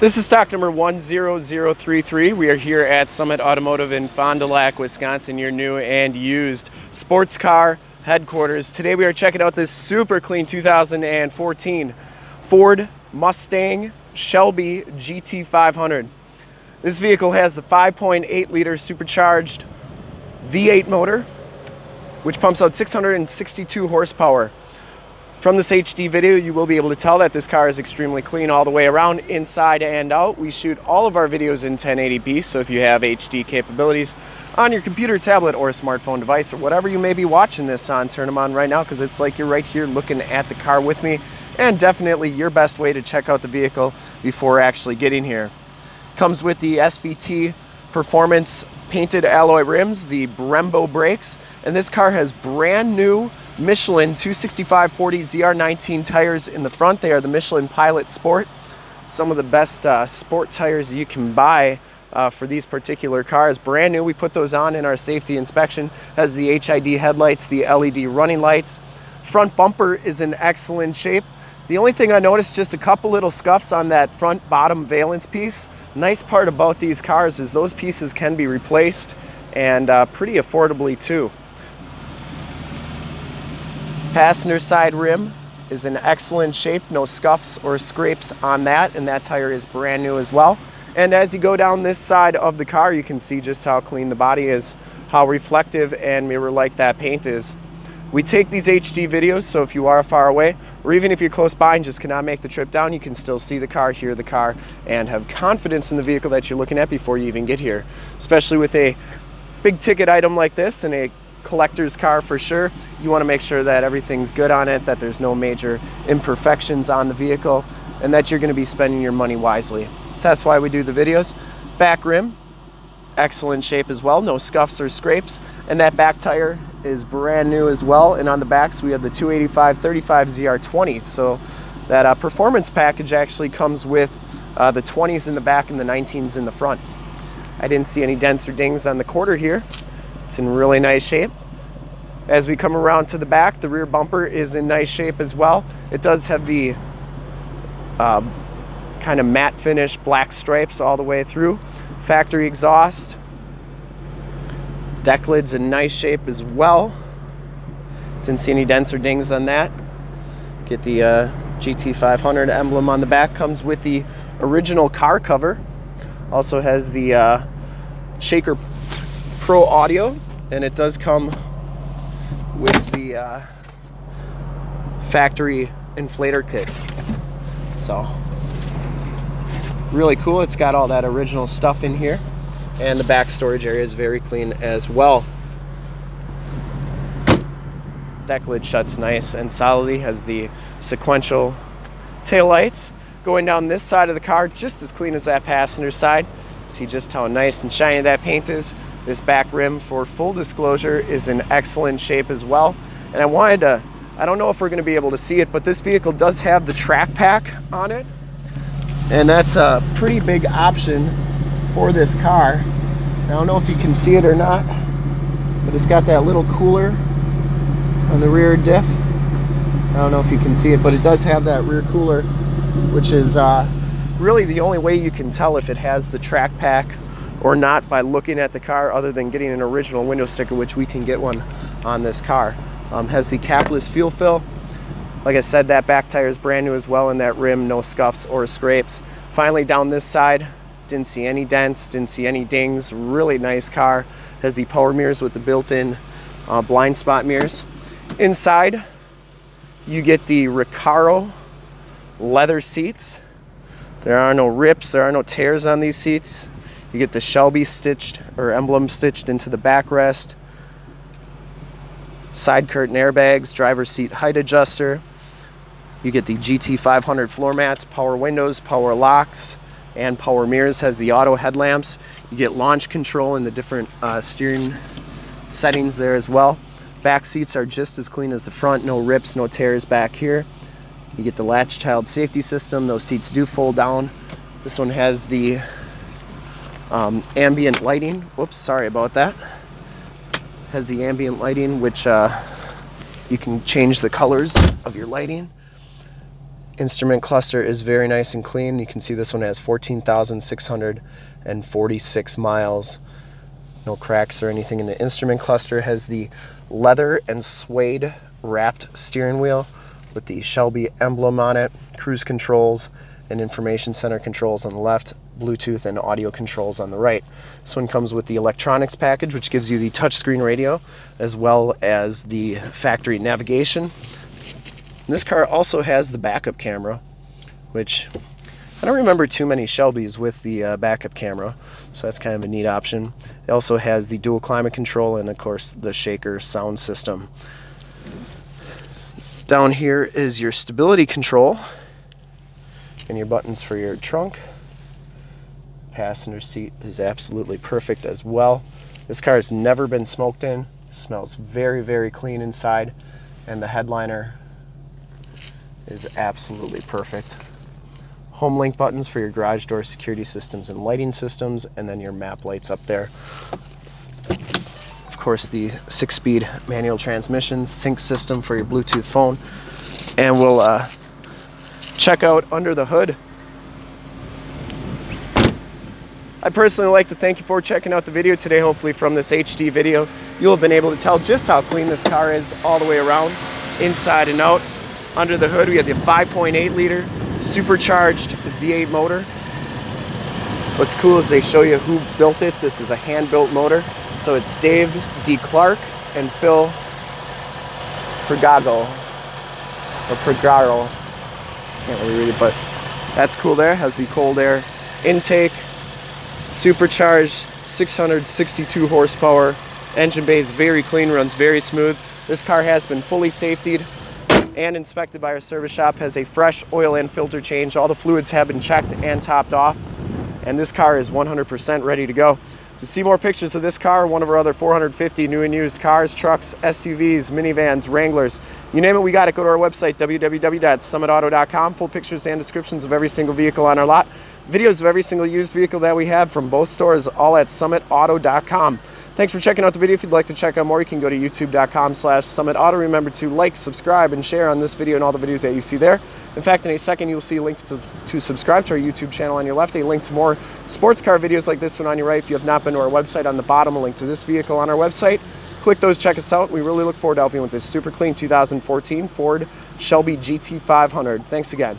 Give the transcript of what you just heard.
This is stock number 10033. We are here at Summit Automotive in Fond du Lac, Wisconsin, your new and used sports car headquarters. Today we are checking out this super clean 2014 Ford Mustang Shelby GT500. This vehicle has the 5.8 liter supercharged V8 motor, which pumps out 662 horsepower. From this HD video, you will be able to tell that this car is extremely clean all the way around, inside and out. We shoot all of our videos in 1080p, so if you have HD capabilities on your computer, tablet, or smartphone device, or whatever you may be watching this on, turn them on right now, because it's like you're right here looking at the car with me, and definitely your best way to check out the vehicle before actually getting here. Comes with the SVT Performance painted alloy rims, the Brembo brakes, and this car has brand new Michelin 265/40 ZR19 tires in the front. They are the Michelin Pilot Sport. Some of the best uh, sport tires you can buy uh, for these particular cars. Brand new, we put those on in our safety inspection. Has the HID headlights, the LED running lights. Front bumper is in excellent shape. The only thing I noticed, just a couple little scuffs on that front bottom valence piece. Nice part about these cars is those pieces can be replaced and uh, pretty affordably too. Passenger side rim is in excellent shape, no scuffs or scrapes on that, and that tire is brand new as well. And as you go down this side of the car, you can see just how clean the body is, how reflective and mirror-like that paint is. We take these HD videos, so if you are far away, or even if you're close by and just cannot make the trip down, you can still see the car, hear the car, and have confidence in the vehicle that you're looking at before you even get here. Especially with a big ticket item like this and a collector's car for sure. You want to make sure that everything's good on it, that there's no major imperfections on the vehicle, and that you're going to be spending your money wisely. So that's why we do the videos. Back rim, excellent shape as well, no scuffs or scrapes. And that back tire is brand new as well. And on the backs, we have the 285 35 ZR20. So that uh, performance package actually comes with uh, the 20s in the back and the 19s in the front. I didn't see any dents or dings on the quarter here. It's in really nice shape. As we come around to the back, the rear bumper is in nice shape as well. It does have the uh, kind of matte finish black stripes all the way through. Factory exhaust. Deck lid's in nice shape as well. Didn't see any dents or dings on that. Get the uh, GT500 emblem on the back. Comes with the original car cover. Also has the uh, Shaker Pro audio, and it does come with the uh, factory inflator kit. So, really cool. It's got all that original stuff in here, and the back storage area is very clean as well. Deck lid shuts nice and solidly, has the sequential tail lights. Going down this side of the car, just as clean as that passenger side. See just how nice and shiny that paint is. This back rim, for full disclosure, is in excellent shape as well. And I wanted to, I don't know if we're gonna be able to see it, but this vehicle does have the track pack on it. And that's a pretty big option for this car. I don't know if you can see it or not, but it's got that little cooler on the rear diff. I don't know if you can see it, but it does have that rear cooler, which is uh, really the only way you can tell if it has the track pack or not by looking at the car other than getting an original window sticker, which we can get one on this car. Um, has the capless fuel fill. Like I said, that back tire is brand new as well, and that rim, no scuffs or scrapes. Finally, down this side, didn't see any dents, didn't see any dings. Really nice car. Has the power mirrors with the built-in uh, blind spot mirrors. Inside, you get the Recaro leather seats. There are no rips, there are no tears on these seats. You get the Shelby stitched or emblem stitched into the backrest. Side curtain airbags, driver seat height adjuster. You get the GT500 floor mats, power windows, power locks, and power mirrors. Has the auto headlamps. You get launch control and the different uh, steering settings there as well. Back seats are just as clean as the front. No rips, no tears back here. You get the latch child safety system. Those seats do fold down. This one has the um, ambient lighting. Whoops, sorry about that. Has the ambient lighting, which uh, you can change the colors of your lighting. Instrument cluster is very nice and clean. You can see this one has 14,646 miles. No cracks or anything in the instrument cluster. Has the leather and suede wrapped steering wheel with the Shelby emblem on it, cruise controls and information center controls on the left, Bluetooth and audio controls on the right. This one comes with the electronics package, which gives you the touchscreen radio as well as the factory navigation this car also has the backup camera, which I don't remember too many Shelby's with the uh, backup camera, so that's kind of a neat option. It also has the dual climate control and of course the shaker sound system. Down here is your stability control and your buttons for your trunk. Passenger seat is absolutely perfect as well. This car has never been smoked in. Smells very, very clean inside. And the headliner is absolutely perfect. Home link buttons for your garage door security systems and lighting systems, and then your map lights up there. Of course, the six-speed manual transmission sync system for your Bluetooth phone. And we'll uh, check out under the hood. I personally like to thank you for checking out the video today. Hopefully from this HD video, you'll have been able to tell just how clean this car is all the way around, inside and out. Under the hood, we have the 5.8 liter supercharged V8 motor. What's cool is they show you who built it. This is a hand-built motor. So it's Dave D. Clark and Phil Pregago, or Pregaro. Can't really read it, but that's cool there. Has the cold air intake, supercharged, 662 horsepower. Engine bay is very clean, runs very smooth. This car has been fully safetied and inspected by our service shop, has a fresh oil and filter change. All the fluids have been checked and topped off, and this car is 100% ready to go. To see more pictures of this car, one of our other 450 new and used cars, trucks, SUVs, minivans, Wranglers, you name it, we got it. Go to our website, www.summitauto.com. Full pictures and descriptions of every single vehicle on our lot. Videos of every single used vehicle that we have from both stores, all at summitauto.com. Thanks for checking out the video. If you'd like to check out more, you can go to youtube.com slash summitauto. Remember to like, subscribe, and share on this video and all the videos that you see there. In fact, in a second, you'll see links to, to subscribe to our YouTube channel on your left, a link to more sports car videos like this one on your right. If you have not been to our website, on the bottom, a link to this vehicle on our website. Click those, check us out. We really look forward to helping with this super clean 2014 Ford Shelby GT500. Thanks again.